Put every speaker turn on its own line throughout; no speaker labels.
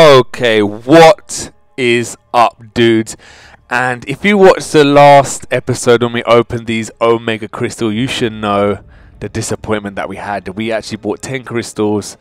Okay, what is up, dudes? And if you watched the last episode when we opened these Omega Crystal, you should know the disappointment that we had. We actually bought 10 crystals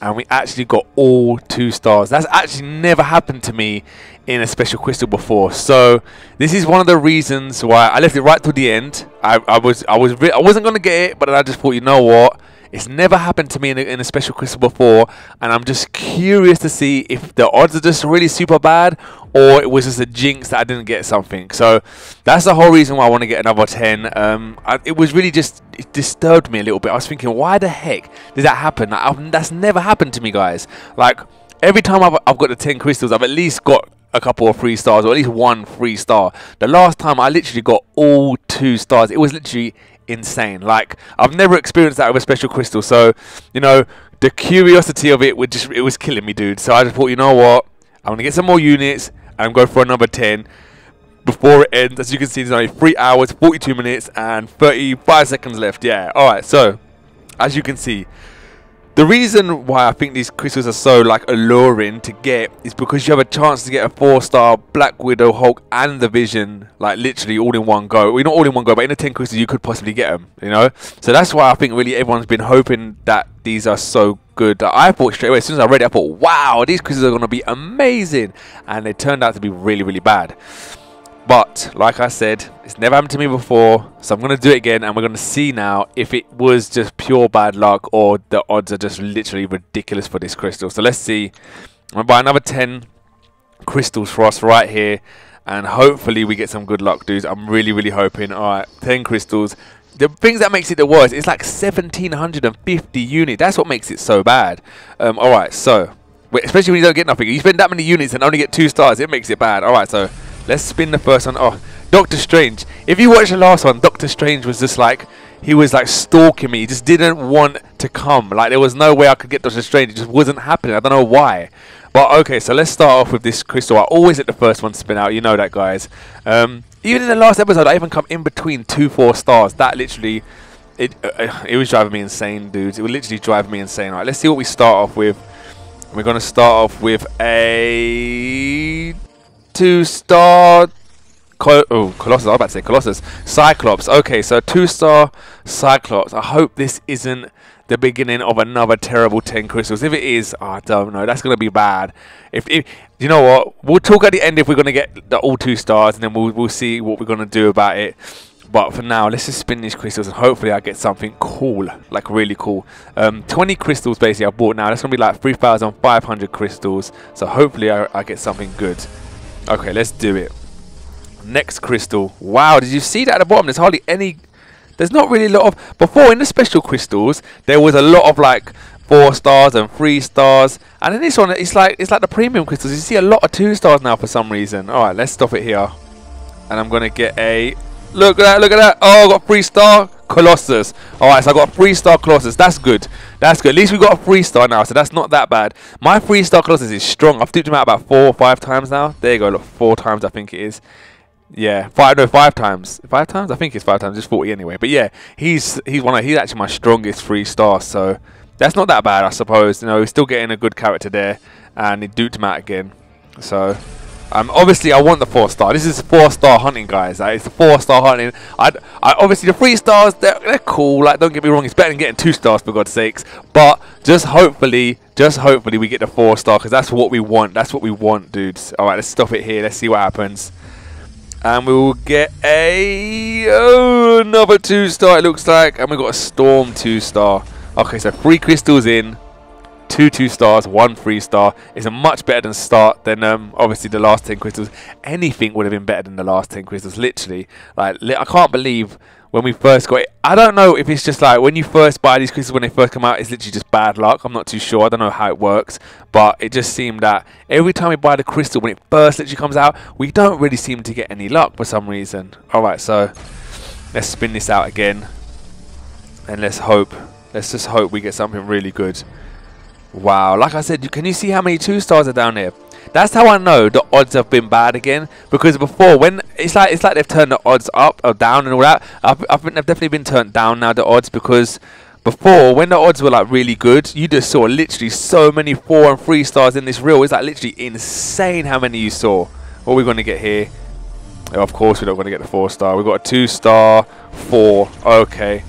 and we actually got all two stars. That's actually never happened to me in a special crystal before. So this is one of the reasons why I left it right till the end. I, I was I was I wasn't gonna get it, but I just thought, you know what? It's never happened to me in a, in a special crystal before, and I'm just curious to see if the odds are just really super bad or it was just a jinx that I didn't get something. So that's the whole reason why I want to get another 10. Um, I, it was really just, it disturbed me a little bit. I was thinking, why the heck did that happen? Like, that's never happened to me, guys. Like, every time I've, I've got the 10 crystals, I've at least got a couple of three stars or at least one three star. The last time I literally got all two stars, it was literally insane. Like I've never experienced that with a special crystal. So, you know, the curiosity of it would just it was killing me, dude. So I just thought, you know what? I'm gonna get some more units and go for another 10 before it ends. As you can see, there's only 3 hours, 42 minutes, and 35 seconds left. Yeah, alright, so as you can see, the reason why I think these crystals are so like alluring to get is because you have a chance to get a four star Black Widow, Hulk, and the Vision like literally all in one go. We're well, not all in one go, but in the ten crystals you could possibly get them. You know, so that's why I think really everyone's been hoping that these are so good. I thought straight away as soon as I read it, I thought, wow, these crystals are going to be amazing, and they turned out to be really really bad. But like I said, it's never happened to me before, so I'm going to do it again and we're going to see now if it was just pure bad luck or the odds are just literally ridiculous for this crystal. So let's see. I'm going to buy another 10 crystals for us right here and hopefully we get some good luck, dudes. I'm really, really hoping. Alright, 10 crystals. The things that makes it the worst, it's like 1750 units. That's what makes it so bad. Um, Alright, so, especially when you don't get nothing. You spend that many units and only get two stars, it makes it bad. Alright, so Let's spin the first one. Oh, Doctor Strange. If you watch the last one, Doctor Strange was just like he was like stalking me. He just didn't want to come. Like there was no way I could get Doctor Strange. It just wasn't happening. I don't know why. But okay, so let's start off with this crystal. I always let the first one spin out. You know that, guys. Um, even in the last episode, I even come in between two four stars. That literally, it uh, it was driving me insane, dudes. It would literally drive me insane. All right, let's see what we start off with. We're gonna start off with a two star. Oh, Colossus. I was about to say Colossus. Cyclops. Okay, so two star Cyclops. I hope this isn't the beginning of another terrible 10 crystals. If it is, oh, I don't know. That's going to be bad. If, if You know what? We'll talk at the end if we're going to get the all two stars, and then we'll, we'll see what we're going to do about it. But for now, let's just spin these crystals and hopefully I get something cool, like really cool. Um, 20 crystals basically I bought now. That's going to be like 3,500 crystals. So hopefully I, I get something good. Okay, let's do it. Next crystal. Wow, did you see that at the bottom? There's hardly any... There's not really a lot of... Before, in the special crystals, there was a lot of, like, four stars and three stars. And in this one, it's like it's like the premium crystals. You see a lot of two stars now for some reason. Alright, let's stop it here. And I'm going to get a... Look at that, look at that. Oh, I got three star. Colossus. Alright, so I got a three star Colossus. That's good. That's good. At least we got a three star now, so that's not that bad. My three star Colossus is strong. I've duped him out about four or five times now. There you go, look, four times I think it is. Yeah, five no five times. Five times? I think it's five times. It's forty anyway. But yeah, he's he's one of he's actually my strongest three star, so that's not that bad I suppose. You know, he's still getting a good character there and he duped him out again. So um, obviously, I want the four star. This is four star hunting, guys. Like, it's four star hunting. I, I obviously the three stars they're, they're cool. Like, don't get me wrong, it's better than getting two stars for God's sakes. But just hopefully, just hopefully we get the four star because that's what we want. That's what we want, dudes. All right, let's stop it here. Let's see what happens. And we will get a oh, another two star. It looks like, and we got a storm two star. Okay, so three crystals in two two stars, one three star is a much better than start than um, obviously the last ten crystals. Anything would have been better than the last ten crystals. Literally, like li I can't believe when we first got it. I don't know if it's just like when you first buy these crystals when they first come out, it's literally just bad luck. I'm not too sure. I don't know how it works, but it just seemed that every time we buy the crystal when it first literally comes out, we don't really seem to get any luck for some reason. All right, so let's spin this out again, and let's hope. Let's just hope we get something really good. Wow, like I said, can you see how many two stars are down here? That's how I know the odds have been bad again. Because before, when it's like it's like they've turned the odds up or down and all that. I, I think they've definitely been turned down now the odds because before when the odds were like really good, you just saw literally so many four and three stars in this reel. It's like literally insane how many you saw. What are we going to get here? Of course, we're not going to get the four star. We've got a two star, four. Okay.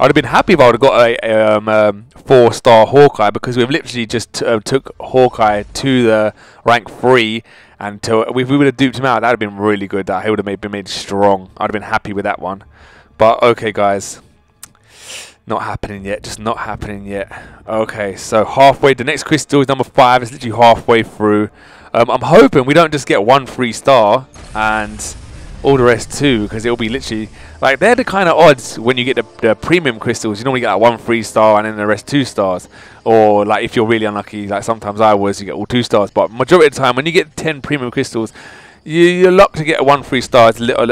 I'd have been happy if I would have got a um, um, four star Hawkeye because we've literally just uh, took Hawkeye to the rank three, and to, if we would have duped him out, that would have been really good. That he would have made, been made strong. I'd have been happy with that one. But okay, guys, not happening yet. Just not happening yet. Okay, so halfway. The next crystal is number five. It's literally halfway through. Um, I'm hoping we don't just get one free star and all the rest too, because it'll be literally like they're the kind of odds when you get the, the premium crystals. You normally get like one free star and then the rest two stars, or like if you're really unlucky, like sometimes I was, you get all two stars. But majority of the time, when you get ten premium crystals, you, you're luck to get a one free star. It's, little,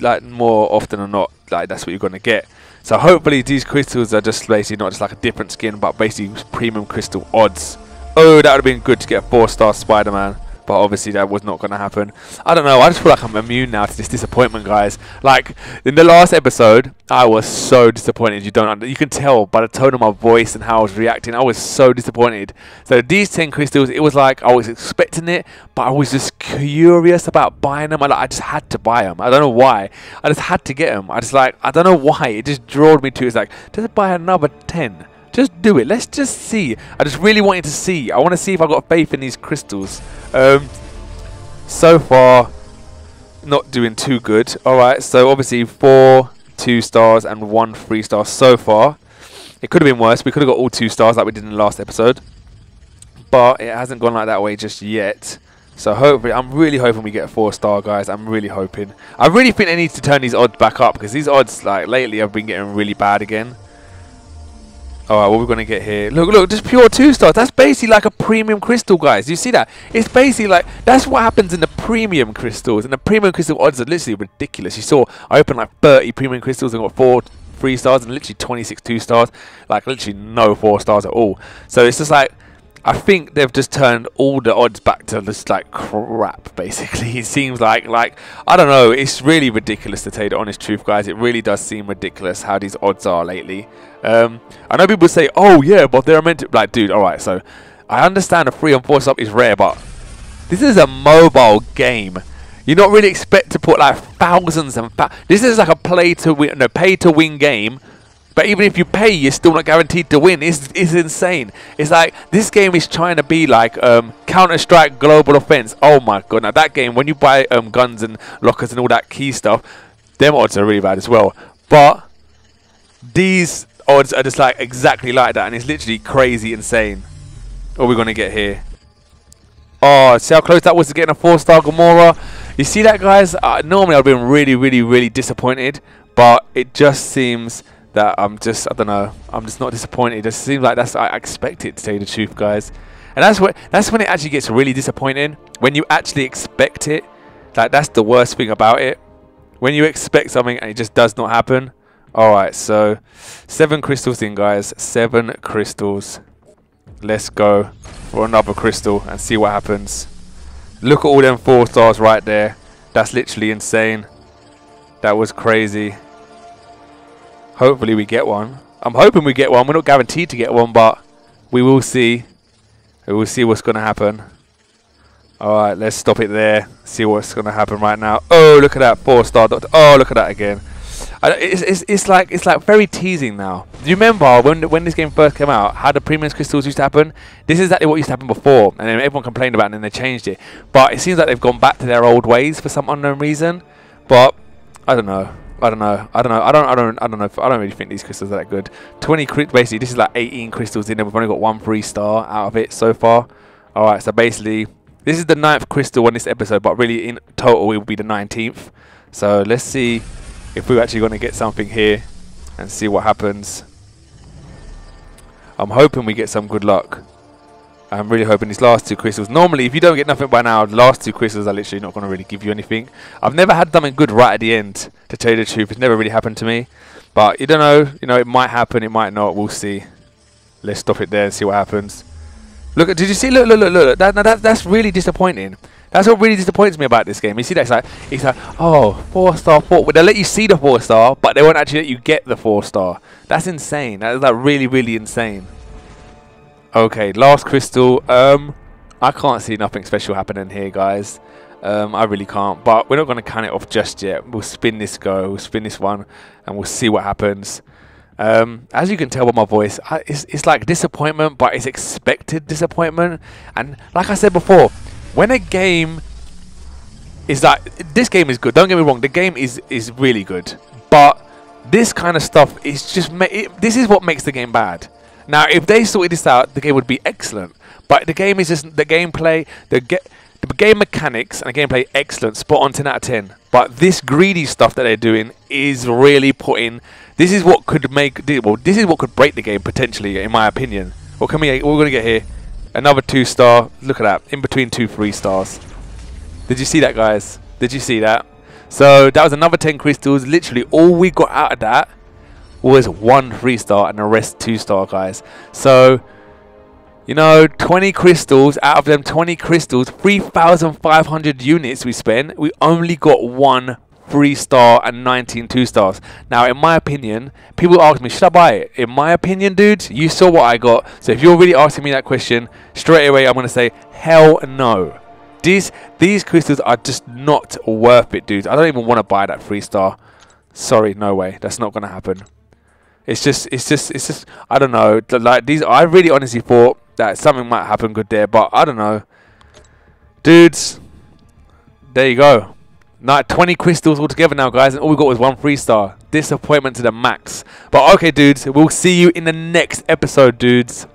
like more often than not, like that's what you're going to get. So hopefully these crystals are just basically not just like a different skin, but basically premium crystal odds. Oh, that would have been good to get a four-star Spider-Man but obviously that was not going to happen. I don't know. I just feel like I'm immune now to this disappointment, guys. Like in the last episode, I was so disappointed. You don't. You can tell by the tone of my voice and how I was reacting. I was so disappointed. So these ten crystals, it was like I was expecting it, but I was just curious about buying them. I, like, I just had to buy them. I don't know why. I just had to get them. I just like I don't know why. It just drove me to. It's like just buy another ten. Just do it. Let's just see. I just really wanted to see. I want to see if I got faith in these crystals. Um, so far, not doing too good. Alright, so obviously four two stars and one three star so far. It could have been worse. We could have got all two stars like we did in the last episode. But it hasn't gone like that way just yet. So hopefully, I'm really hoping we get a four star, guys. I'm really hoping. I really think I need to turn these odds back up because these odds, like lately, have been getting really bad again. Alright, what we're going to get here. Look, look, just pure two stars. That's basically like a premium crystal, guys. You see that? It's basically like, that's what happens in the premium crystals. And the premium crystal odds are literally ridiculous. You saw, I opened like 30 premium crystals and got four three stars and literally 26 two stars. Like, literally no four stars at all. So it's just like, I think they've just turned all the odds back to just like crap. Basically, it seems like like I don't know. It's really ridiculous to tell you the honest truth, guys. It really does seem ridiculous how these odds are lately. Um, I know people say, "Oh yeah, but they're meant to." Like, dude, all right. So I understand a three on four sub is rare, but this is a mobile game. You're not really expect to put like thousands and fa this is like a play to win, no, pay to win game but even if you pay, you're still not guaranteed to win. It's, it's insane. It's like this game is trying to be like um, Counter Strike Global Offense. Oh my god! Now that game, when you buy um, guns and lockers and all that key stuff, them odds are really bad as well. But these odds are just like exactly like that, and it's literally crazy insane. What are we gonna get here? Oh, see how close that was to getting a four-star Gamora. You see that, guys? Uh, normally I've been really, really, really disappointed, but it just seems that I'm just I don't know I'm just not disappointed. It just seems like that's I expect it to tell you the truth, guys. And that's what that's when it actually gets really disappointing when you actually expect it. Like that's the worst thing about it. When you expect something and it just does not happen. All right, so seven crystals in, guys. Seven crystals. Let's go for another crystal and see what happens. Look at all them four stars right there. That's literally insane. That was crazy. Hopefully we get one. I'm hoping we get one. We're not guaranteed to get one, but we will see. We will see what's going to happen. Alright, let's stop it there. See what's going to happen right now. Oh, look at that. Four-star doctor. Oh, look at that again. It's, it's, it's like it's like very teasing now. Do you remember when when this game first came out, how the premium crystals used to happen? This is exactly what used to happen before, and then everyone complained about it and then they changed it. But it seems like they've gone back to their old ways for some unknown reason. But I don't know. I don't know. I don't know. I don't. I don't. I don't know. If, I don't really think these crystals are that good. Twenty basically. This is like 18 crystals in there. We've only got one free star out of it so far. All right. So basically, this is the ninth crystal on this episode, but really in total it will be the 19th. So let's see if we're actually going to get something here and see what happens. I'm hoping we get some good luck. I'm really hoping these last two crystals. Normally, if you don't get nothing by now, the last two crystals are literally not going to really give you anything. I've never had something good right at the end, to tell you the truth. It's never really happened to me. But you don't know. You know, it might happen. It might not. We'll see. Let's stop it there and see what happens. Look, did you see? Look, look, look, look. That, that, that's really disappointing. That's what really disappoints me about this game. You see that? It's like, it's like, oh, four star, four. But they let you see the four star, but they won't actually let you get the four star. That's insane. That is like really, really insane. Okay, last crystal. Um, I can't see nothing special happening here, guys. Um, I really can't. But we're not going to count it off just yet. We'll spin this go. We'll spin this one, and we'll see what happens. Um, as you can tell by my voice, I, it's, it's like disappointment, but it's expected disappointment. And like I said before, when a game is like this game is good. Don't get me wrong. The game is is really good, but this kind of stuff is just it, this is what makes the game bad. Now, if they sorted this out, the game would be excellent. But the game is just the gameplay, the get. The game mechanics and the gameplay excellent, spot on 10 out of 10. But this greedy stuff that they're doing is really putting. This is what could make. Well, this is what could break the game potentially, in my opinion. What can we? We're gonna get here? Another two star. Look at that. In between two three stars. Did you see that, guys? Did you see that? So that was another 10 crystals. Literally, all we got out of that was one three star and the rest two star, guys. So you know, 20 crystals, out of them 20 crystals, 3,500 units we spent, we only got one 3 star and 19 2 stars. Now, in my opinion, people ask me, should I buy it? In my opinion, dude, you saw what I got. So if you're really asking me that question, straight away I'm going to say, hell no. These, these crystals are just not worth it, dude. I don't even want to buy that 3 star. Sorry, no way. That's not going to happen. It's just, it's just, it's just, I don't know. Like these, I really honestly thought that something might happen good there, but I don't know. Dudes, there you go. Now 20 crystals altogether now, guys, and all we got was one free star. Disappointment to the max. But okay, dudes, we'll see you in the next episode, dudes.